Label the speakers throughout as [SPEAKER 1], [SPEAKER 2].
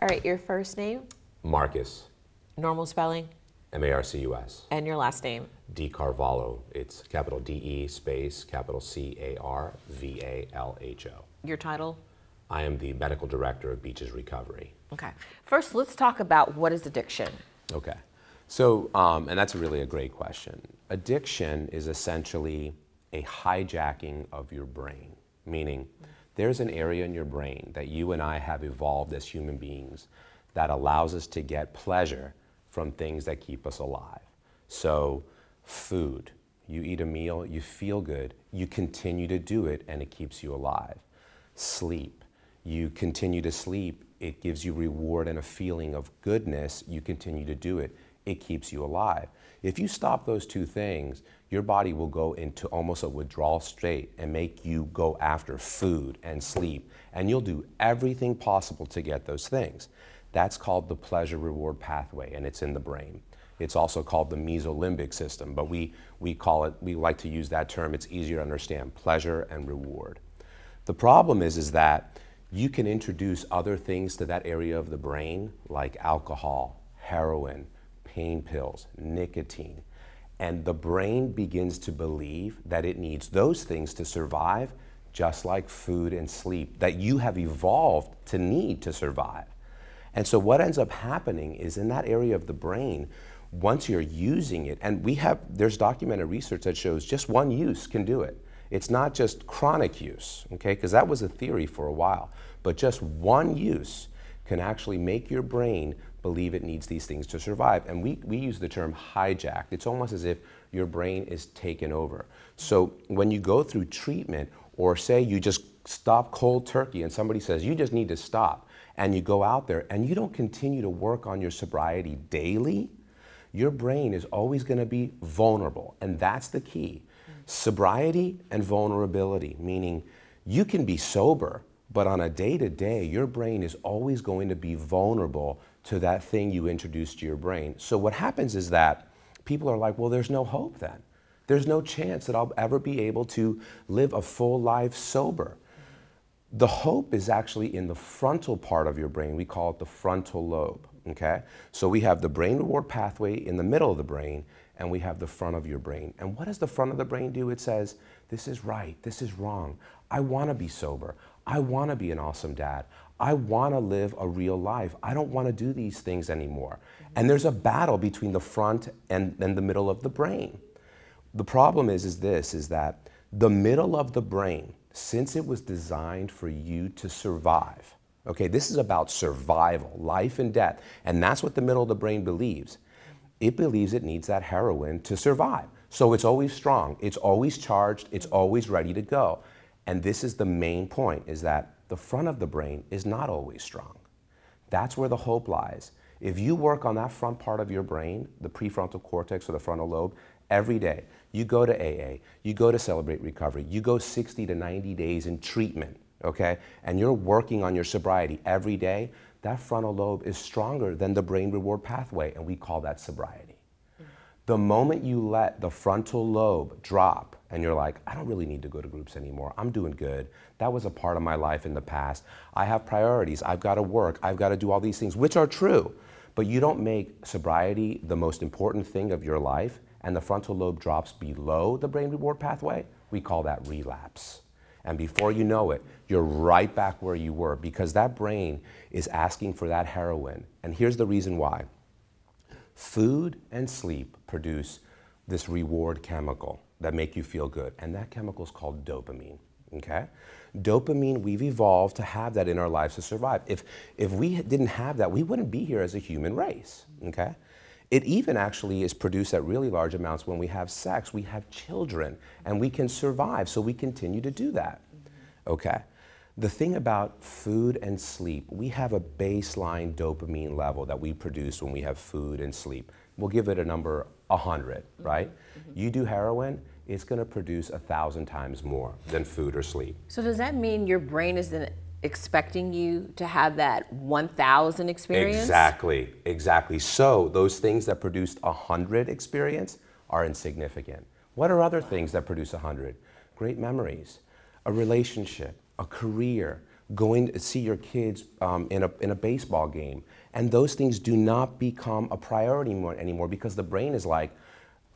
[SPEAKER 1] All right, your first name,
[SPEAKER 2] Marcus,
[SPEAKER 1] normal spelling,
[SPEAKER 2] M A R C U S.
[SPEAKER 1] and your last name.
[SPEAKER 2] De Carvalho. It's capital D E space capital C A R V A L H O.
[SPEAKER 1] Your title?
[SPEAKER 2] I am the medical director of Beaches Recovery.
[SPEAKER 1] Okay. First, let's talk about what is addiction.
[SPEAKER 2] Okay. So, um, and that's really a great question. Addiction is essentially a hijacking of your brain, meaning there's an area in your brain that you and I have evolved as human beings that allows us to get pleasure from things that keep us alive. So, food, you eat a meal, you feel good, you continue to do it, and it keeps you alive. Sleep, you continue to sleep, it gives you reward and a feeling of goodness, you continue to do it, it keeps you alive. If you stop those two things, your body will go into almost a withdrawal state and make you go after food and sleep, and you'll do everything possible to get those things. That's called the pleasure reward pathway, and it's in the brain. It's also called the mesolimbic system, but we, we call it, we like to use that term, it's easier to understand pleasure and reward. The problem is, is that you can introduce other things to that area of the brain, like alcohol, heroin, pain pills, nicotine, and the brain begins to believe that it needs those things to survive, just like food and sleep, that you have evolved to need to survive. And so, what ends up happening is in that area of the brain, once you're using it, and we have, there's documented research that shows just one use can do it. It's not just chronic use, okay, because that was a theory for a while, but just one use can actually make your brain believe it needs these things to survive. And we, we use the term hijacked. It's almost as if your brain is taken over. So when you go through treatment, or say you just stop cold turkey and somebody says, you just need to stop, and you go out there and you don't continue to work on your sobriety daily, your brain is always going to be vulnerable. And that's the key. Sobriety and vulnerability, meaning you can be sober, but on a day to day, your brain is always going to be vulnerable to that thing you introduced to your brain. So what happens is that people are like, well, there's no hope then. There's no chance that I'll ever be able to live a full life sober. The hope is actually in the frontal part of your brain. We call it the frontal lobe. Okay? So we have the brain reward pathway in the middle of the brain, and we have the front of your brain. And what does the front of the brain do? It says, This is right, this is wrong. I want to be sober. I want to be an awesome dad. I want to live a real life. I don't want to do these things anymore. And there's a battle between the front and, and the middle of the brain. The problem is, is this, is that the middle of the brain, since it was designed for you to survive, okay, this is about survival, life and death, and that's what the middle of the brain believes it believes it needs that heroin to survive. So it's always strong, it's always charged, it's always ready to go. And this is the main point is that the front of the brain is not always strong. That's where the hope lies. If you work on that front part of your brain, the prefrontal cortex or the frontal lobe, every day, you go to AA, you go to Celebrate Recovery, you go 60 to 90 days in treatment, okay? And you're working on your sobriety every day, that frontal lobe is stronger than the brain reward pathway, and we call that sobriety. Mm. The moment you let the frontal lobe drop and you're like, I don't really need to go to groups anymore, I'm doing good, that was a part of my life in the past, I have priorities, I've got to work, I've got to do all these things, which are true, but you don't make sobriety the most important thing of your life, and the frontal lobe drops below the brain reward pathway, we call that relapse. And before you know it, you're right back where you were because that brain is asking for that heroin. And here's the reason why. Food and sleep produce this reward chemical that make you feel good. And that chemical is called dopamine. Okay? Dopamine, we've evolved to have that in our lives to survive. If, if we didn't have that, we wouldn't be here as a human race. Okay? It even actually is produced at really large amounts when we have sex. We have children and we can survive, so we continue to do that. Okay? The thing about food and sleep, we have a baseline dopamine level that we produce when we have food and sleep. We'll give it a number 100, right? Mm-hmm. You do heroin, it's going to produce a thousand times more than food or sleep.
[SPEAKER 1] So does that mean your brain is then expecting you to have that 1000 experience?
[SPEAKER 2] Exactly, exactly. So those things that produced 100 experience are insignificant. What are other things that produce 100? Great memories, a relationship, a career, going to see your kids um, in, a, in a baseball game. And those things do not become a priority more, anymore because the brain is like,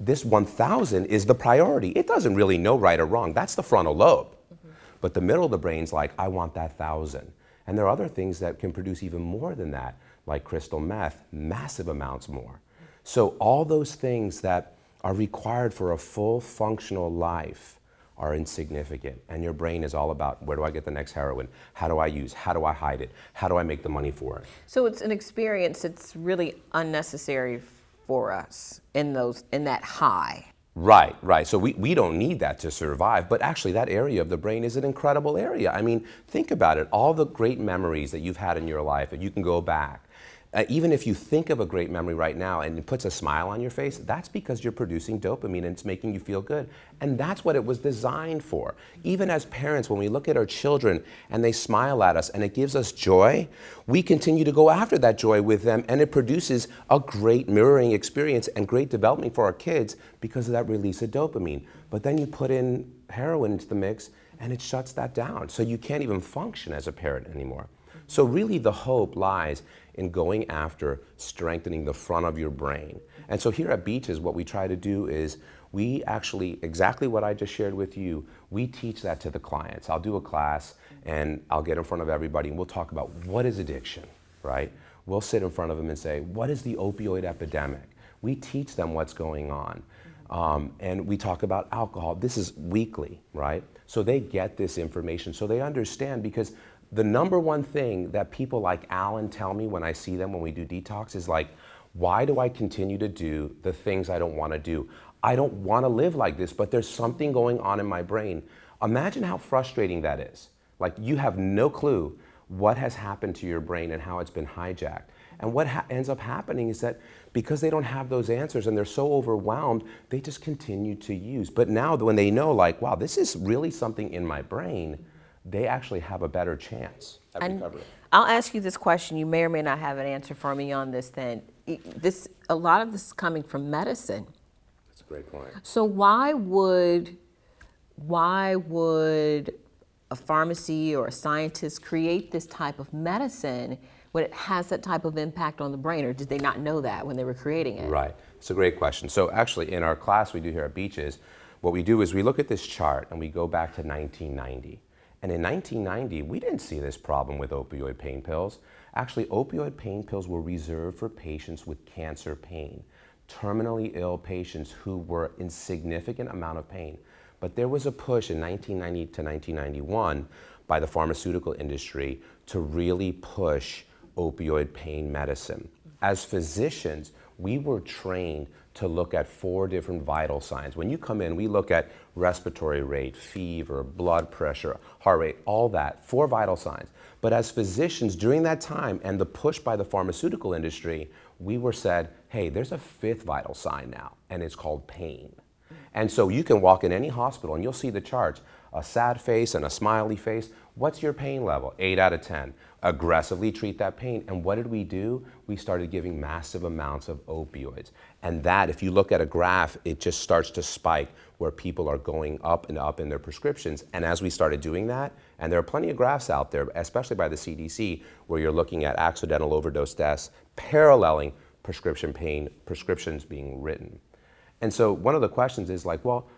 [SPEAKER 2] this 1000 is the priority. It doesn't really know right or wrong. That's the frontal lobe. Mm-hmm. But the middle of the brain's like, I want that 1000. And there are other things that can produce even more than that, like crystal meth, massive amounts more. So, all those things that are required for a full functional life are insignificant. And your brain is all about where do I get the next heroin? How do I use? How do I hide it? How do I make the money for it?
[SPEAKER 1] So, it's an experience that's really unnecessary for us in those in that high.
[SPEAKER 2] Right, right. So we, we don't need that to survive, but actually that area of the brain is an incredible area. I mean, think about it. All the great memories that you've had in your life, and you can go back, uh, even if you think of a great memory right now and it puts a smile on your face, that's because you're producing dopamine and it's making you feel good. And that's what it was designed for. Even as parents, when we look at our children and they smile at us and it gives us joy, we continue to go after that joy with them and it produces a great mirroring experience and great development for our kids because of that release of dopamine. But then you put in heroin into the mix and it shuts that down. So you can't even function as a parent anymore. So, really, the hope lies in going after strengthening the front of your brain. And so, here at Beaches, what we try to do is we actually, exactly what I just shared with you, we teach that to the clients. I'll do a class and I'll get in front of everybody and we'll talk about what is addiction, right? We'll sit in front of them and say, what is the opioid epidemic? We teach them what's going on. Um, and we talk about alcohol. This is weekly, right? So they get this information, so they understand because the number one thing that people like Alan tell me when I see them when we do detox is like, why do I continue to do the things I don't want to do? I don't want to live like this, but there's something going on in my brain. Imagine how frustrating that is. Like you have no clue what has happened to your brain and how it's been hijacked. And what ha- ends up happening is that because they don't have those answers and they're so overwhelmed, they just continue to use. But now, when they know, like, wow, this is really something in my brain, they actually have a better chance at
[SPEAKER 1] And
[SPEAKER 2] recovery.
[SPEAKER 1] I'll ask you this question. You may or may not have an answer for me on this. Then, this a lot of this is coming from medicine.
[SPEAKER 2] That's a great point.
[SPEAKER 1] So why would why would a pharmacy or a scientist create this type of medicine when it has that type of impact on the brain, or did they not know that when they were creating it?
[SPEAKER 2] Right. It's a great question. So actually, in our class we do here at Beaches, what we do is we look at this chart and we go back to 1990. And in 1990, we didn't see this problem with opioid pain pills. Actually, opioid pain pills were reserved for patients with cancer pain, terminally ill patients who were in significant amount of pain. But there was a push in 1990 to 1991 by the pharmaceutical industry to really push opioid pain medicine. As physicians, we were trained to look at four different vital signs. When you come in, we look at respiratory rate, fever, blood pressure, heart rate, all that, four vital signs. But as physicians during that time and the push by the pharmaceutical industry, we were said, hey, there's a fifth vital sign now, and it's called pain. And so you can walk in any hospital and you'll see the charts a sad face and a smiley face. What's your pain level? 8 out of 10 aggressively treat that pain. And what did we do? We started giving massive amounts of opioids. And that, if you look at a graph, it just starts to spike where people are going up and up in their prescriptions. And as we started doing that, and there are plenty of graphs out there, especially by the CDC, where you're looking at accidental overdose deaths paralleling prescription pain, prescriptions being written. And so one of the questions is like, well,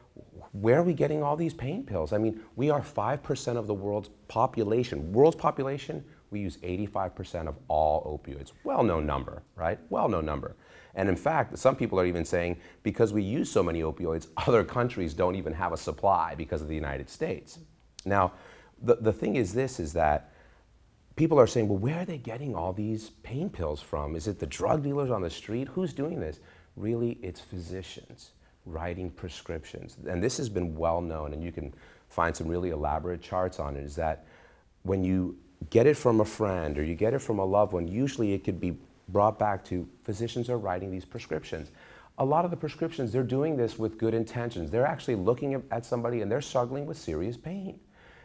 [SPEAKER 2] where are we getting all these pain pills? I mean, we are 5% of the world's population. World's population, we use 85% of all opioids. Well known number, right? Well known number. And in fact, some people are even saying because we use so many opioids, other countries don't even have a supply because of the United States. Now, the, the thing is this is that people are saying, well, where are they getting all these pain pills from? Is it the drug dealers on the street? Who's doing this? Really, it's physicians writing prescriptions. And this has been well known, and you can find some really elaborate charts on it, is that when you get it from a friend or you get it from a loved one, usually it could be brought back to physicians are writing these prescriptions. A lot of the prescriptions, they're doing this with good intentions. They're actually looking at somebody and they're struggling with serious pain.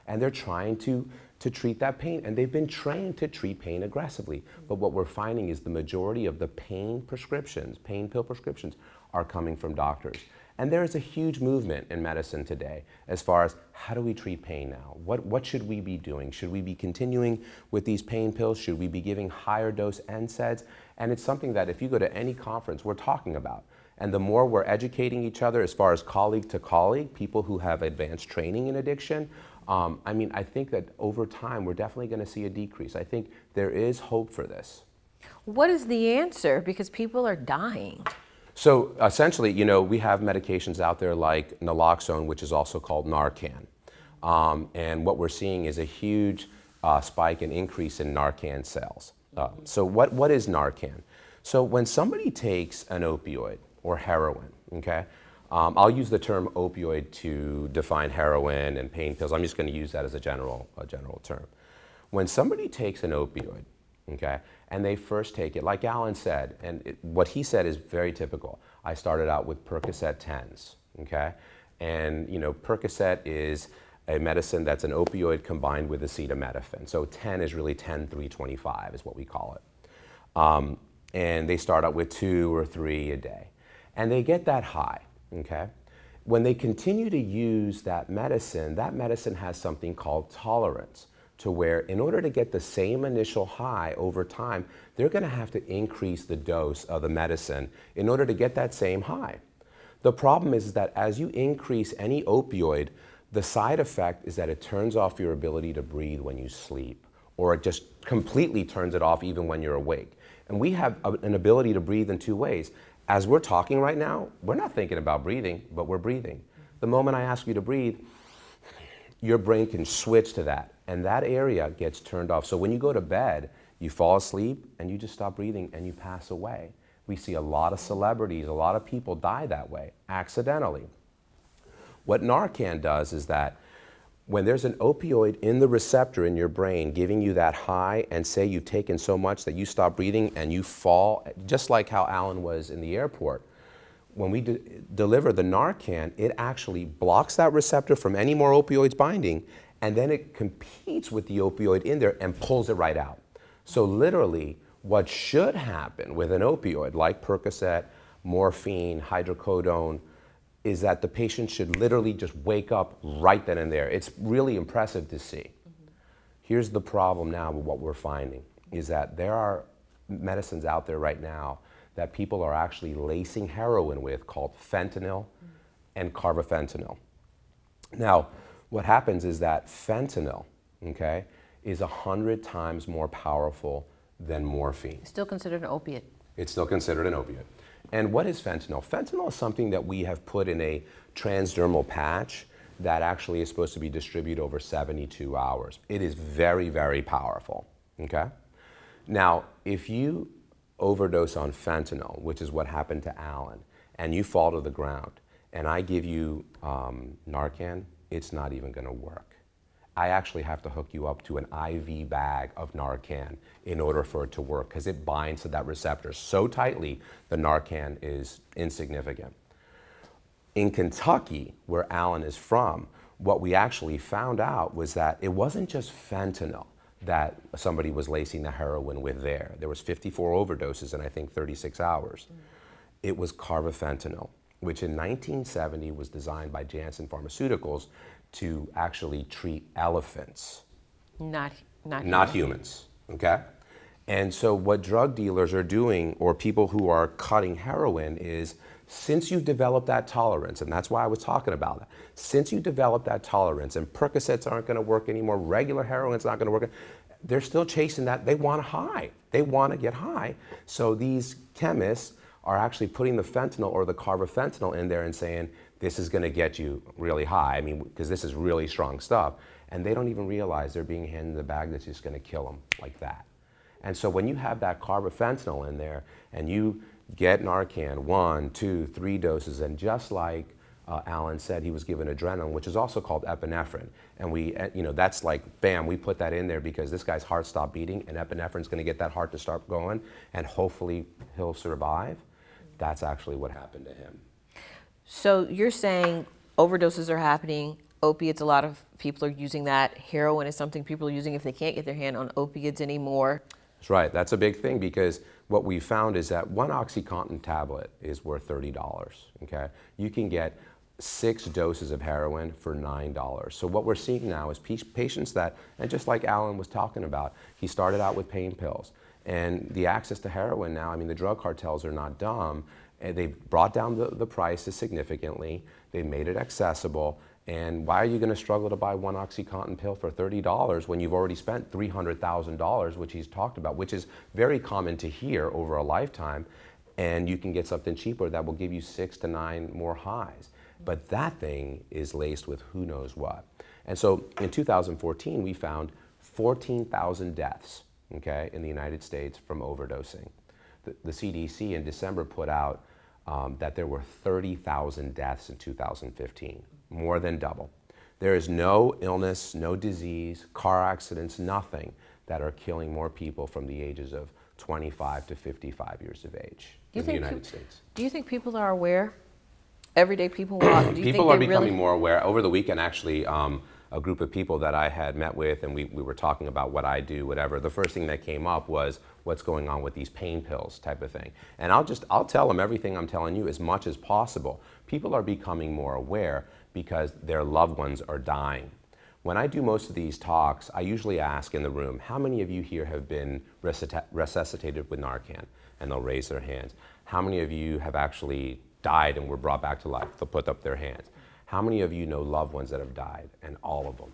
[SPEAKER 2] And they're trying to to treat that pain. And they've been trained to treat pain aggressively. But what we're finding is the majority of the pain prescriptions, pain pill prescriptions, are coming from doctors. And there is a huge movement in medicine today as far as how do we treat pain now? What, what should we be doing? Should we be continuing with these pain pills? Should we be giving higher dose NSAIDs? And it's something that if you go to any conference, we're talking about. And the more we're educating each other as far as colleague to colleague, people who have advanced training in addiction, um, I mean, I think that over time we're definitely going to see a decrease. I think there is hope for this.
[SPEAKER 1] What is the answer? Because people are dying.
[SPEAKER 2] So essentially, you know, we have medications out there like naloxone, which is also called Narcan. Um, and what we're seeing is a huge uh, spike and increase in Narcan sales. Uh, so what, what is Narcan? So when somebody takes an opioid or heroin, okay, um, I'll use the term opioid to define heroin and pain pills. I'm just going to use that as a general, a general term. When somebody takes an opioid, okay, and they first take it, like Alan said, and it, what he said is very typical. I started out with Percocet 10s, okay, and you know, Percocet is a medicine that's an opioid combined with acetaminophen. So 10 is really 10 325 is what we call it. Um, and they start out with two or three a day. And they get that high, okay? When they continue to use that medicine, that medicine has something called tolerance to where in order to get the same initial high over time, they're going to have to increase the dose of the medicine in order to get that same high. The problem is that as you increase any opioid, the side effect is that it turns off your ability to breathe when you sleep, or it just completely turns it off even when you're awake. And we have an ability to breathe in two ways. As we're talking right now, we're not thinking about breathing, but we're breathing. The moment I ask you to breathe, your brain can switch to that, and that area gets turned off. So when you go to bed, you fall asleep and you just stop breathing and you pass away. We see a lot of celebrities, a lot of people die that way, accidentally. What Narcan does is that when there's an opioid in the receptor in your brain giving you that high, and say you've taken so much that you stop breathing and you fall, just like how Alan was in the airport, when we de- deliver the Narcan, it actually blocks that receptor from any more opioids binding, and then it competes with the opioid in there and pulls it right out. So, literally, what should happen with an opioid like Percocet, morphine, hydrocodone, is that the patient should literally just wake up right then and there. It's really impressive to see. Mm-hmm. Here's the problem now with what we're finding is that there are medicines out there right now that people are actually lacing heroin with called fentanyl and carbafentanil. Now, what happens is that fentanyl, okay, is a hundred times more powerful than morphine.
[SPEAKER 1] It's Still considered an opiate.
[SPEAKER 2] It's still considered an opiate. And what is fentanyl? Fentanyl is something that we have put in a transdermal patch that actually is supposed to be distributed over 72 hours. It is very, very powerful. Okay? Now, if you overdose on fentanyl, which is what happened to Alan, and you fall to the ground, and I give you um, Narcan, it's not even going to work. I actually have to hook you up to an IV bag of Narcan in order for it to work because it binds to that receptor so tightly the Narcan is insignificant. In Kentucky, where Alan is from, what we actually found out was that it wasn't just fentanyl that somebody was lacing the heroin with there. There was 54 overdoses in I think 36 hours. Mm. It was carbafentanil, which in 1970 was designed by Janssen Pharmaceuticals to actually treat elephants.
[SPEAKER 1] Not, not,
[SPEAKER 2] not humans. Okay? And so, what drug dealers are doing, or people who are cutting heroin, is since you've developed that tolerance, and that's why I was talking about that, since you develop that tolerance, and Percocets aren't going to work anymore, regular heroin's not going to work, they're still chasing that. They want high. They want to get high. So, these chemists are actually putting the fentanyl or the carbafentanil in there and saying, this is going to get you really high. I mean, because this is really strong stuff. And they don't even realize they're being handed a bag that's just going to kill them like that. And so when you have that carbafentanil in there and you get Narcan, one, two, three doses, and just like uh, Alan said, he was given adrenaline, which is also called epinephrine. And we, uh, you know, that's like, bam, we put that in there because this guy's heart stopped beating and epinephrine's going to get that heart to start going and hopefully he'll survive. That's actually what happened to him.
[SPEAKER 1] So you're saying overdoses are happening, opiates, a lot of people are using that. Heroin is something people are using if they can't get their hand on opiates anymore.
[SPEAKER 2] That's right. That's a big thing because what we found is that one OxyContin tablet is worth $30. Okay, you can get six doses of heroin for $9. So what we're seeing now is patients that, and just like Alan was talking about, he started out with pain pills. And the access to heroin now, I mean, the drug cartels are not dumb. They've brought down the, the prices significantly. They've made it accessible. And why are you going to struggle to buy one OxyContin pill for $30 when you've already spent $300,000, which he's talked about, which is very common to hear over a lifetime, and you can get something cheaper that will give you six to nine more highs. But that thing is laced with who knows what. And so in 2014, we found 14,000 deaths, okay, in the United States from overdosing. The, the CDC in December put out um, that there were 30,000 deaths in 2015, more than double. There is no illness, no disease, car accidents, nothing that are killing more people from the ages of 25 to 55 years of age in the United States.
[SPEAKER 1] Do you think people are aware? Everyday people, do
[SPEAKER 2] people are becoming really... more aware. Over the weekend, actually, um, a group of people that I had met with, and we, we were talking about what I do, whatever. The first thing that came up was what's going on with these pain pills type of thing. And I'll just, I'll tell them everything I'm telling you as much as possible. People are becoming more aware because their loved ones are dying. When I do most of these talks, I usually ask in the room, how many of you here have been resuscitated with Narcan? And they'll raise their hands. How many of you have actually died and were brought back to life? They'll put up their hands. How many of you know loved ones that have died? And all of them.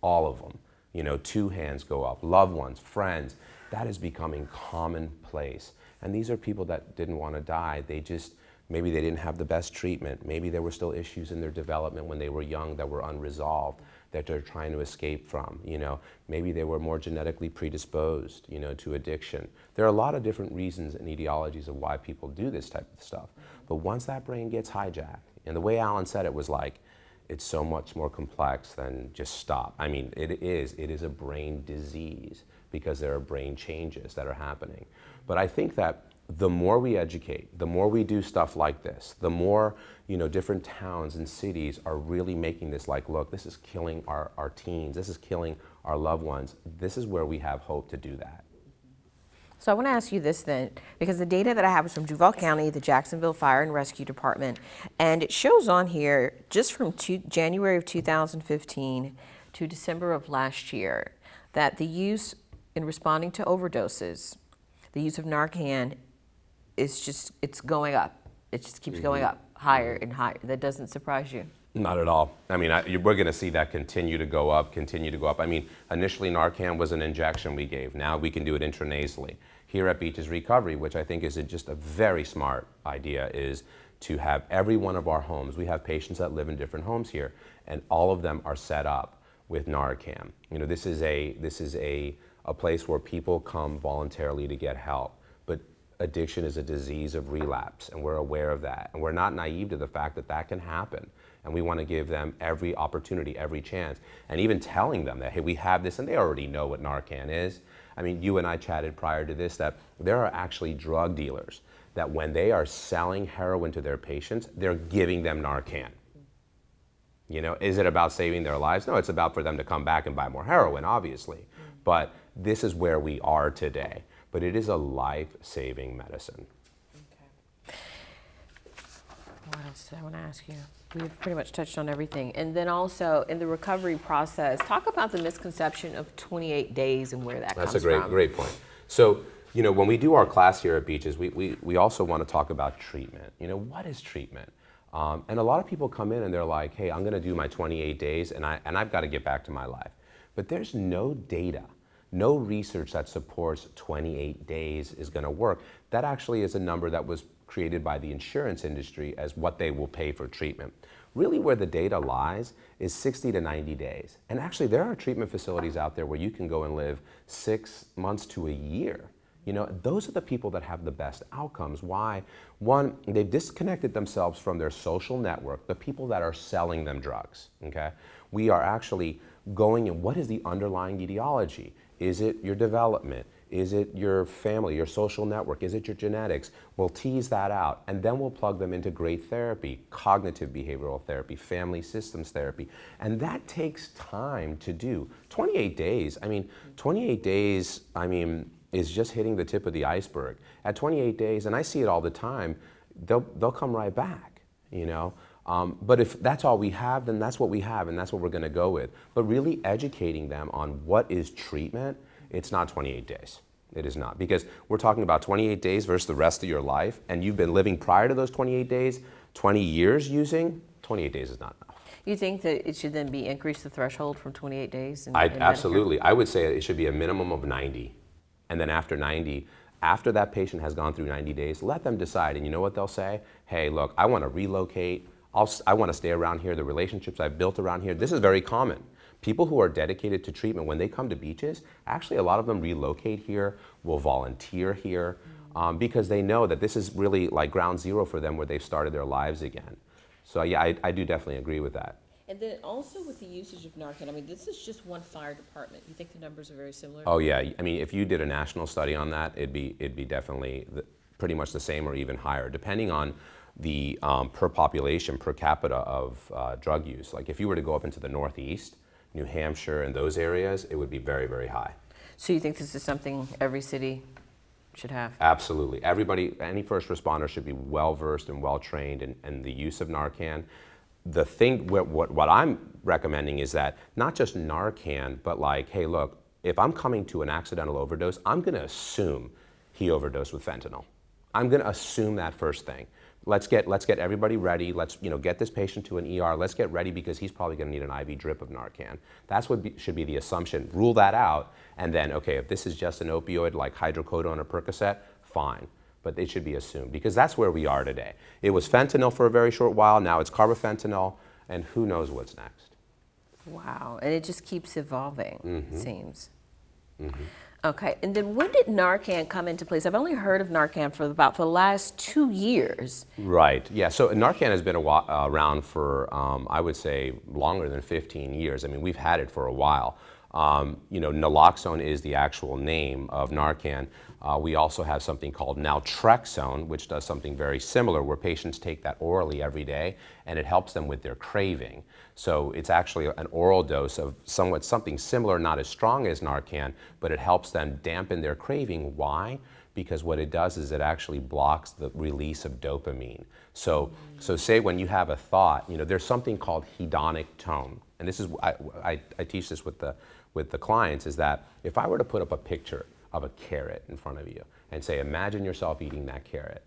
[SPEAKER 2] All of them. You know, two hands go up. Loved ones, friends. That is becoming commonplace. And these are people that didn't want to die. They just, maybe they didn't have the best treatment. Maybe there were still issues in their development when they were young that were unresolved that they're trying to escape from. You know, maybe they were more genetically predisposed, you know, to addiction. There are a lot of different reasons and etiologies of why people do this type of stuff. But once that brain gets hijacked, and the way Alan said it was like, it's so much more complex than just stop. I mean, it is. It is a brain disease because there are brain changes that are happening. But I think that the more we educate, the more we do stuff like this, the more you know different towns and cities are really making this like, look, this is killing our, our teens, this is killing our loved ones. This is where we have hope to do that.
[SPEAKER 1] So I want to ask you this then, because the data that I have is from Duval County, the Jacksonville Fire and Rescue Department, and it shows on here just from two, January of 2015 to December of last year that the use in responding to overdoses, the use of Narcan is just, it's going up. It just keeps mm-hmm. going up higher and higher. That doesn't surprise you.
[SPEAKER 2] Not at all. I mean, I, we're going to see that continue to go up, continue to go up. I mean, initially Narcan was an injection we gave. Now we can do it intranasally. Here at Beaches Recovery, which I think is a, just a very smart idea, is to have every one of our homes. We have patients that live in different homes here, and all of them are set up with Narcan. You know, this is a this is a a place where people come voluntarily to get help. But addiction is a disease of relapse, and we're aware of that. And we're not naive to the fact that that can happen. And we want to give them every opportunity, every chance. And even telling them that, hey, we have this, and they already know what Narcan is. I mean, you and I chatted prior to this that there are actually drug dealers that when they are selling heroin to their patients, they're giving them Narcan. You know, is it about saving their lives? No, it's about for them to come back and buy more heroin, obviously. Mm-hmm. But this is where we are today. But it is a life saving medicine.
[SPEAKER 1] Okay. What else did I want to ask you? We've pretty much touched on everything. And then also in the recovery process, talk about the misconception of 28 days and where that
[SPEAKER 2] That's
[SPEAKER 1] comes
[SPEAKER 2] That's a great,
[SPEAKER 1] from.
[SPEAKER 2] great point. So, you know, when we do our class here at Beaches, we, we, we also want to talk about treatment. You know, what is treatment? Um, and a lot of people come in and they're like, hey, I'm going to do my 28 days and, I, and I've got to get back to my life. But there's no data, no research that supports 28 days is going to work. That actually is a number that was created by the insurance industry as what they will pay for treatment. Really, where the data lies is 60 to 90 days. And actually, there are treatment facilities out there where you can go and live six months to a year. You know, those are the people that have the best outcomes. Why? One, they've disconnected themselves from their social network, the people that are selling them drugs. Okay? We are actually going and what is the underlying etiology? Is it your development? Is it your family, your social network? Is it your genetics? We'll tease that out and then we'll plug them into great therapy, cognitive behavioral therapy, family systems therapy. And that takes time to do. 28 days, I mean, 28 days, I mean, is just hitting the tip of the iceberg. At 28 days, and I see it all the time, they'll, they'll come right back, you know? Um, but if that's all we have, then that's what we have, and that's what we're going to go with. But really educating them on what is treatment it's not 28 days. It is not. Because we're talking about 28 days versus the rest of your life, and you've been living prior to those 28 days, 20 years using, 28 days is not enough.
[SPEAKER 1] You think that it should then be increased the threshold from 28 days? In,
[SPEAKER 2] I,
[SPEAKER 1] in
[SPEAKER 2] absolutely. I would say it should be a minimum of 90. And then after 90, after that patient has gone through 90 days, let them decide. And you know what they'll say? Hey, look, I want to relocate. I'll, I want to stay around here. The relationships I've built around here, this is very common. People who are dedicated to treatment, when they come to beaches, actually a lot of them relocate here, will volunteer here, um, because they know that this is really like ground zero for them where they've started their lives again. So yeah, I, I do definitely agree with that.
[SPEAKER 1] And then also with the usage of Narcan, I mean, this is just one fire department. You think the numbers are very similar?
[SPEAKER 2] Oh yeah, I mean, if you did a national study on that, it'd be it'd be definitely the, pretty much the same or even higher, depending on the um, per population per capita of uh, drug use. Like if you were to go up into the Northeast, New Hampshire, and those areas, it would be very, very high.
[SPEAKER 1] So you think this is something every city should have?
[SPEAKER 2] Absolutely. Everybody, any first responder should be well versed and well trained in, in, the use of Narcan. The thing, what, what, what I'm recommending is that not just Narcan, but like, hey, look, if I'm coming to an accidental overdose, I'm going to assume he overdosed with fentanyl. I'm going to assume that first thing let's get let's get everybody ready. Let's you know get this patient to an ER. Let's get ready because he's probably going to need an IV drip of Narcan. That's what be, should be the assumption. Rule that out, and then okay, if this is just an opioid like hydrocodone or Percocet, fine. But it should be assumed because that's where we are today. It was fentanyl for a very short while. Now it's carbafentanil, and who knows what's next.
[SPEAKER 1] Wow, and it just keeps evolving.
[SPEAKER 2] Mm-hmm.
[SPEAKER 1] It seems.
[SPEAKER 2] Mm-hmm.
[SPEAKER 1] Okay, and then when did Narcan come into place? I've only heard of Narcan for about for the last two years.
[SPEAKER 2] Right. Yeah. So Narcan has been while, uh, around for, um, I would say, longer than 15 years. I mean, we've had it for a while. Um, you know, naloxone is the actual name of Narcan. Uh, we also have something called naltrexone, which does something very similar, where patients take that orally every day, and it helps them with their craving. So it's actually an oral dose of somewhat something similar, not as strong as Narcan, but it helps them dampen their craving. Why? Because what it does is it actually blocks the release of dopamine. So, so say when you have a thought, you know, there's something called hedonic tone, and this is I, I, I teach this with the with the clients is that if I were to put up a picture of a carrot in front of you and say, imagine yourself eating that carrot,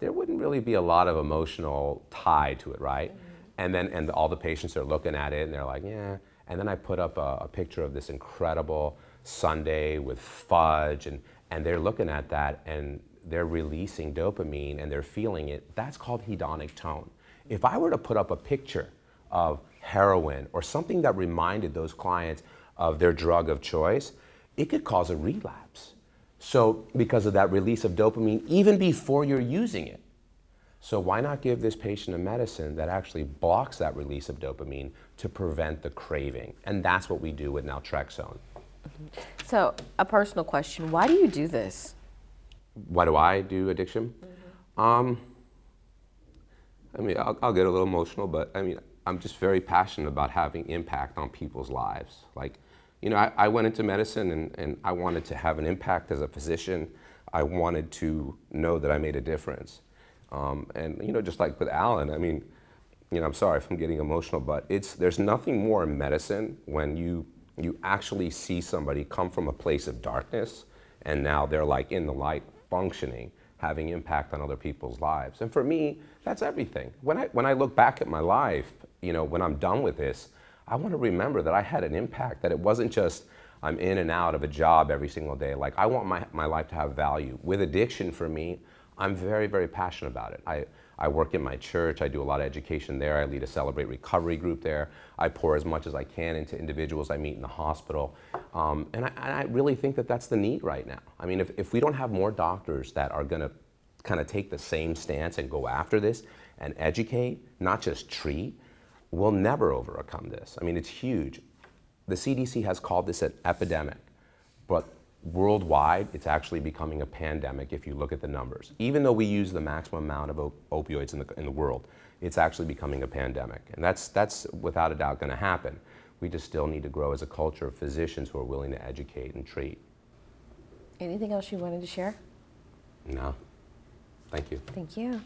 [SPEAKER 2] there wouldn't really be a lot of emotional tie to it, right? Mm-hmm. And then and all the patients are looking at it and they're like, yeah. And then I put up a, a picture of this incredible sundae with fudge and, and they're looking at that and they're releasing dopamine and they're feeling it. That's called hedonic tone. If I were to put up a picture of heroin or something that reminded those clients of their drug of choice, it could cause a relapse. So, because of that release of dopamine, even before you're using it. So, why not give this patient a medicine that actually blocks that release of dopamine to prevent the craving? And that's what we do with naltrexone.
[SPEAKER 1] So, a personal question why do you do this?
[SPEAKER 2] Why do I do addiction? Mm-hmm. Um, I mean, I'll, I'll, get a little emotional, but I mean, I'm just very passionate about having impact on people's lives. Like, you know, I, I went into medicine and, and I wanted to have an impact as a physician. I wanted to know that I made a difference. Um, and, you know, just like with Alan, I mean, you know, I'm sorry if I'm getting emotional, but it's, there's nothing more in medicine when you, you actually see somebody come from a place of darkness and now they're like in the light functioning, having impact on other people's lives. And for me, that's everything. When I, when I look back at my life, you know, when I'm done with this, I want to remember that I had an impact, that it wasn't just I'm in and out of a job every single day. Like, I want my, my life to have value. With addiction, for me, I'm very, very passionate about it. I, I work in my church, I do a lot of education there, I lead a Celebrate Recovery group there. I pour as much as I can into individuals I meet in the hospital. Um, and, I, and, I, really think that that's the need right now. I mean, if, if we don't have more doctors that are going to kind of take the same stance and go after this and educate, not just treat, we'll never overcome this. I mean, it's huge. The CDC has called this an epidemic, but worldwide, it's actually becoming a pandemic if you look at the numbers. Even though we use the maximum amount of op- opioids in the, in the world, it's actually becoming a pandemic. And that's, that's without a doubt going to happen. We just still need to grow as a culture of physicians who are willing to educate and treat.
[SPEAKER 1] Anything else you wanted to share?
[SPEAKER 2] No. Thank you.
[SPEAKER 1] Thank you.